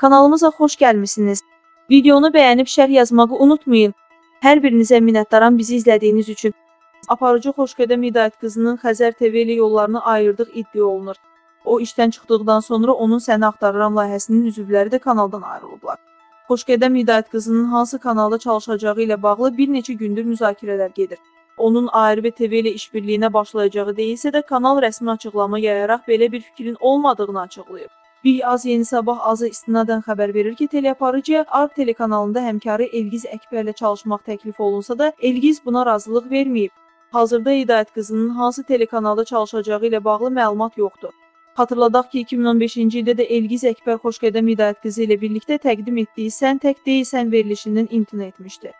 Kanalımıza xoş gəlmisiniz. Videonu bəyənib şərh yazmağı unutmayın. Hər birinizə minnətdaram bizi izlədiyiniz üçün. Aparıcı Xoşqədəm Hidayət qızının Xəzər TV ilə yollarını ayırdıq iddia olunur. O işdən çıxdıqdan sonra onun Səni axtarıram layihəsinin üzvləri də kanaldan ayrılıblar. Xoşqədəm Hidayət qızının hansı kanalda çalışacağı ilə bağlı bir neçə gündür müzakirələr gedir. Onun ARB TV ilə işbirliyinə başlayacağı deyilsə də kanal rəsmi açıqlama yayaraq belə bir fikrin olmadığını açıqlayıb. Bir az Yeni Sabah azı istinadən xəbər verir ki, teleaparıcıya Art telekanalında həmkarı Elgiz Əkbərlə çalışmaq təklif olunsa da, Elgiz buna razılıq verməyib. Hazırda Hidayət qızının hansı telekanalda çalışacağı ilə bağlı məlumat yoxdur. Xatırladaq ki, 2015-ci ildə də Elgiz Əkbər Xoşqədəm Hidayət qızı ilə birlikdə təqdim etdiyi Sən tək deyilsən verilişindən imtina etmişdi.